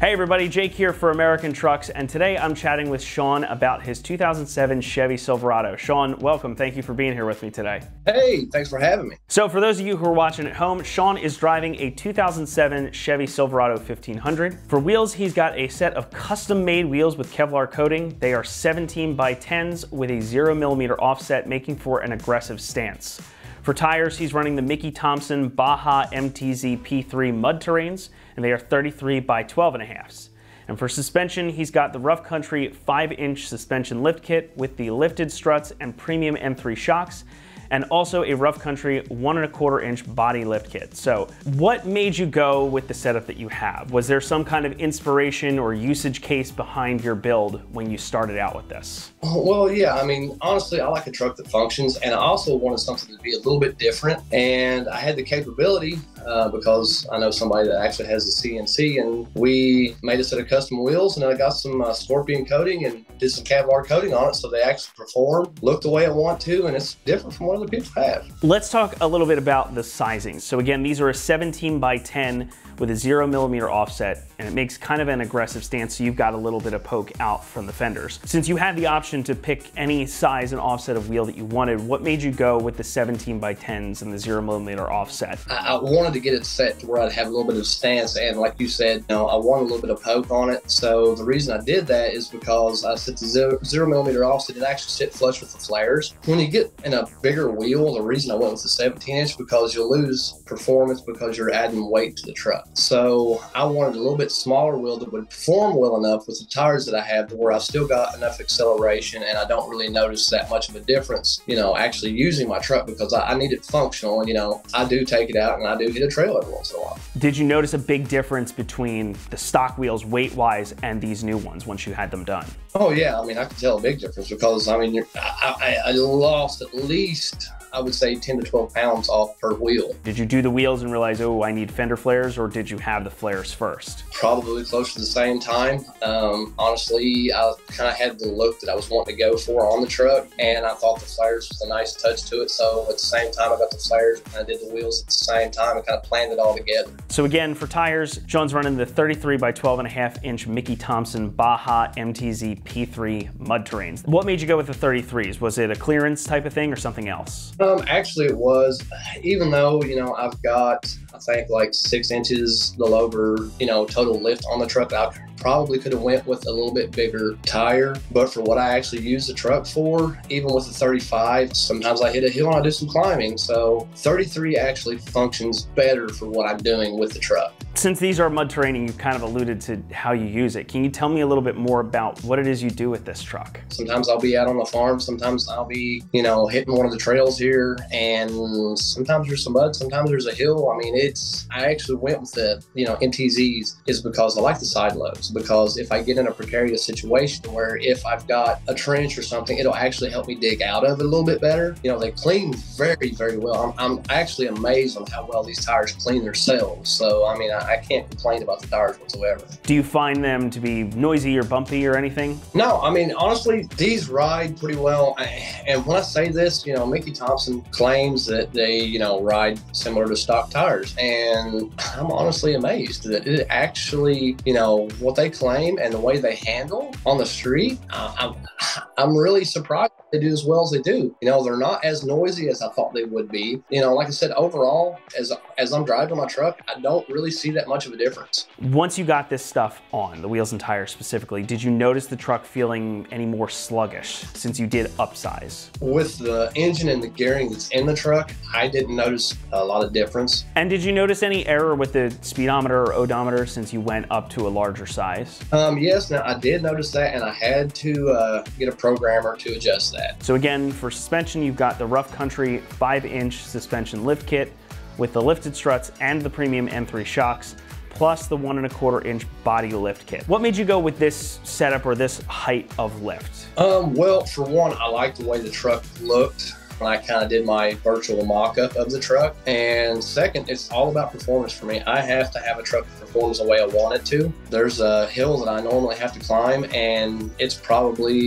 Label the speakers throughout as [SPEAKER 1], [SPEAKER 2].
[SPEAKER 1] Hey everybody, Jake here for American Trucks, and today I'm chatting with Shawn about his 2007 Chevy Silverado. Shawn, welcome. Thank you for being here with me today.
[SPEAKER 2] Hey, thanks for having me.
[SPEAKER 1] So for those of you who are watching at home, Shawn is driving a 2007 Chevy Silverado 1500. For wheels, he's got a set of custom-made wheels with Kevlar coating. They are 17 by 10s with a zero millimeter offset, making for an aggressive stance. For tires, he's running the Mickey Thompson Baja MTZ P3 mud terrains, and they are 33 by 12 and a halfs. And for suspension, he's got the Rough Country 5-inch suspension lift kit with the lifted struts and premium N3 shocks, and also a rough country one and a quarter inch body lift kit. So what made you go with the setup that you have? Was there some kind of inspiration or usage case behind your build when you started out with this?
[SPEAKER 2] Well, yeah, I mean, honestly, I like a truck that functions and I also wanted something to be a little bit different. And I had the capability uh, because I know somebody that actually has a CNC and we made a set of custom wheels and I got some uh, Scorpion coating and did some Kevlar coating on it so they actually perform, look the way I want to, and it's different from what other people have.
[SPEAKER 1] Let's talk a little bit about the sizing. So again, these are a 17 by 10 with a zero millimeter offset, and it makes kind of an aggressive stance, so you've got a little bit of poke out from the fenders. Since you had the option to pick any size and offset of wheel that you wanted, what made you go with the 17 by 10s and the zero millimeter offset?
[SPEAKER 2] I, I wanted to get it set to where I'd have a little bit of stance, and like you said, you know, I want a little bit of poke on it. So the reason I did that is because I set the zero, zero millimeter offset, it actually sit flush with the flares. When you get in a bigger wheel, the reason I went with the 17 inch because you'll lose performance because you're adding weight to the truck. So I wanted a little bit smaller wheel that would perform well enough with the tires that I have to where I've still got enough acceleration and I don't really notice that much of a difference, you know, actually using my truck because I, I need it functional and, you know, I do take it out and I do hit a trail every once in a while.
[SPEAKER 1] Did you notice a big difference between the stock wheels weight wise and these new ones once you had them done?
[SPEAKER 2] Oh yeah, I mean I can tell a big difference because I mean I, I, I lost at least I would say 10 to 12 pounds off per wheel.
[SPEAKER 1] Did you do the wheels and realize, oh, I need fender flares, or did you have the flares first?
[SPEAKER 2] Probably close to the same time. Um, honestly, I kind of had the look that I was wanting to go for on the truck, and I thought the flares was a nice touch to it. So at the same time, I got the flares and I did the wheels at the same time and kind of planned it all together.
[SPEAKER 1] So again, for tires, Shawn's running the 33 by 12 and a half inch Mickey Thompson Baja MTZ P3 mud terrains. What made you go with the 33s? Was it a clearance type of thing or something else?
[SPEAKER 2] Um, actually, it was. Even though you know I've got, I think like six inches the over, you know, total lift on the truck. I probably could have went with a little bit bigger tire, but for what I actually use the truck for, even with the 35, sometimes I hit a hill and I do some climbing. So 33 actually functions better for what I'm doing with the truck.
[SPEAKER 1] Since these are mud terrain and you kind of alluded to how you use it, can you tell me a little bit more about what it is you do with this truck?
[SPEAKER 2] Sometimes I'll be out on the farm, sometimes I'll be, you know, hitting one of the trails here, and sometimes there's some mud, sometimes there's a hill. I mean, it's, I actually went with the, you know, MTZs is because I like the side loads, because if I get in a precarious situation where if I've got a trench or something, it'll actually help me dig out of it a little bit better. You know, they clean very, very well. I'm, I'm actually amazed on how well these tires clean themselves. So, I mean, I, I can't complain about the tires whatsoever.
[SPEAKER 1] Do you find them to be noisy or bumpy or anything?
[SPEAKER 2] No, I mean, honestly, these ride pretty well. And when I say this, you know, Mickey Thompson claims that they, you know, ride similar to stock tires. And I'm honestly amazed that it actually, you know, what they claim and the way they handle on the street, uh, I'm, I'm really surprised they do as well as they do. You know, they're not as noisy as I thought they would be. You know, like I said, overall, as as I'm driving my truck, I don't really see that much of a difference.
[SPEAKER 1] Once you got this stuff on, the wheels and tires specifically, did you notice the truck feeling any more sluggish since you did upsize?
[SPEAKER 2] With the engine and the gearing that's in the truck, I didn't notice a lot of difference.
[SPEAKER 1] And did you notice any error with the speedometer or odometer since you went up to a larger size?
[SPEAKER 2] Um, yes, now I did notice that and I had to uh, get a programmer to adjust that that.
[SPEAKER 1] So again, for suspension, you've got the Rough Country 5-inch suspension lift kit with the lifted struts and the premium N3 shocks plus the one and a quarter inch body lift kit. What made you go with this setup or this height of lift?
[SPEAKER 2] Um, well, for one, I like the way the truck looked when I kind of did my virtual mock-up of the truck. And second, it's all about performance for me. I have to have a truck that performs the way I want it to. There's uh, a hill that I normally have to climb, and it's probably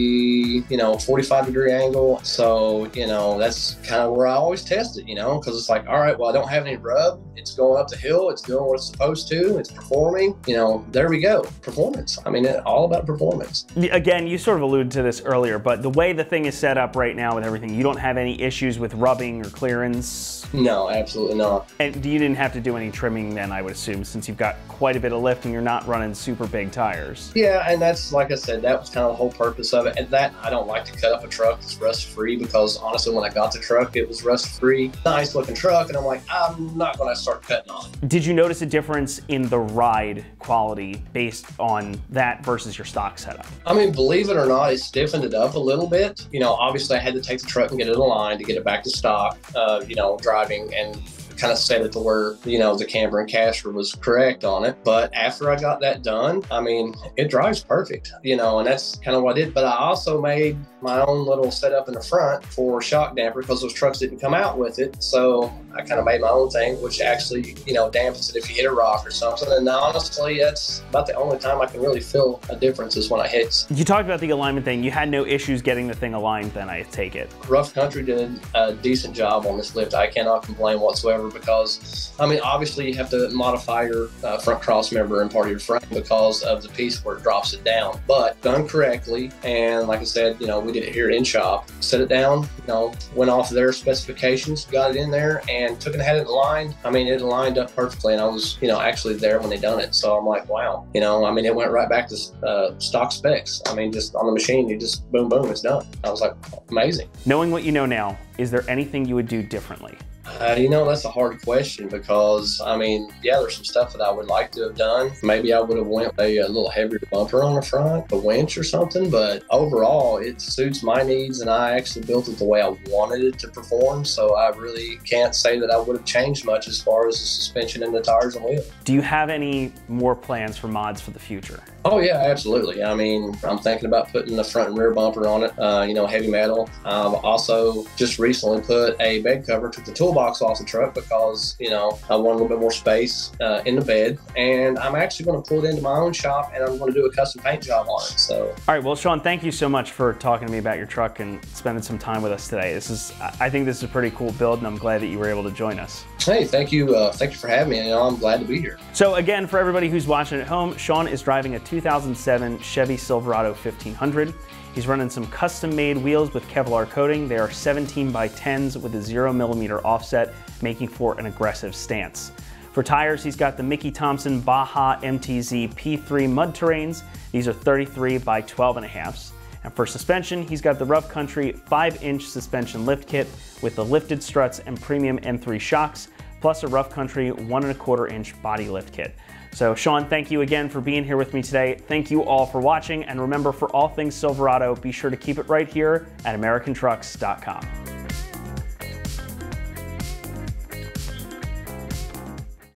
[SPEAKER 2] you know 45 degree angle. So you know that's kind of where I always test it. You know, because it's like, all right, well I don't have any rub. It's going up the hill. It's doing what it's supposed to. It's performing. You know, there we go. Performance. I mean, it, all about performance.
[SPEAKER 1] Again, you sort of alluded to this earlier, but the way the thing is set up right now with everything, you don't have any issues with rubbing or clearance.
[SPEAKER 2] No, absolutely not.
[SPEAKER 1] And you didn't have to do any trimming then, I would assume, since you've got quite a bit of lift and you're not running super big tires.
[SPEAKER 2] Yeah, and that's like I said, that was kind of the whole purpose of it. And that I don't like to cut up a truck that's rust free because honestly, when I got the truck, it was rust free, nice looking truck, and I'm like, I'm not going to start cutting on it.
[SPEAKER 1] Did you notice a difference in the ride quality based on that versus your stock setup?
[SPEAKER 2] I mean, believe it or not, it stiffened it up a little bit. You know, obviously, I had to take the truck and get it aligned to get it back to stock. Uh, you know, driving and kind of set it to where, you know, the camber and caster was correct on it. But after I got that done, I mean, it drives perfect, you know, and that's kind of what I did. But I also made my own little setup in the front for shock damper because those trucks didn't come out with it. So I kind of made my own thing, which actually, you know, dampens it if you hit a rock or something. And honestly, that's about the only time I can really feel a difference is when I hit.
[SPEAKER 1] You talked about the alignment thing. You had no issues getting the thing aligned then, I take it.
[SPEAKER 2] Rough Country did a decent job on this lift. I cannot complain whatsoever because, I mean, obviously you have to modify your uh, front cross member and part of your frame because of the piece where it drops it down. But done correctly, and like I said, you know, we did it here in shop. Set it down, you know, went off their specifications, got it in there, and took it and had it aligned. I mean, it lined up perfectly, and I was, you know, actually there when they done it. So I'm like, wow, you know, I mean, it went right back to uh, stock specs. I mean, just on the machine, you just boom, boom, it's done. I was like, amazing.
[SPEAKER 1] Knowing what you know now, is there anything you would do differently?
[SPEAKER 2] Uh, you know, that's a hard question because I mean, yeah, there's some stuff that I would like to have done. Maybe I would have went a, a little heavier bumper on the front, a winch or something. But overall, it suits my needs, and I actually built it the way I wanted it to perform. So I really can't say that I would have changed much as far as the suspension and the tires and wheel.
[SPEAKER 1] Do you have any more plans for mods for the future?
[SPEAKER 2] Oh yeah, absolutely. I mean, I'm thinking about putting the front and rear bumper on it. Uh, you know, heavy metal. I've also just recently put a bed cover to the toolbox off the truck because you know I want a little bit more space uh, in the bed, and I'm actually going to pull it into my own shop and I'm going to do a custom paint job on it. So.
[SPEAKER 1] All right. Well, Shawn, thank you so much for talking to me about your truck and spending some time with us today. This is, I think, this is a pretty cool build, and I'm glad that you were able to join us.
[SPEAKER 2] Hey, thank you. Uh, thank you for having me. Know, I'm glad to be here.
[SPEAKER 1] So again, for everybody who's watching at home, Shawn is driving a 2007 Chevy Silverado 1500. He's running some custom made wheels with Kevlar coating. They are 17 by 10s with a zero millimeter offset, making for an aggressive stance. For tires, he's got the Mickey Thompson Baja MTZ P3 mud terrains. These are 33 by 12 and a halfs. And for suspension, he's got the Rough Country 5-inch suspension lift kit with the lifted struts and premium N3 shocks, plus a Rough Country one and a quarter inch body lift kit. So Shawn, thank you again for being here with me today. Thank you all for watching. And remember, for all things Silverado, be sure to keep it right here at AmericanTrucks.com.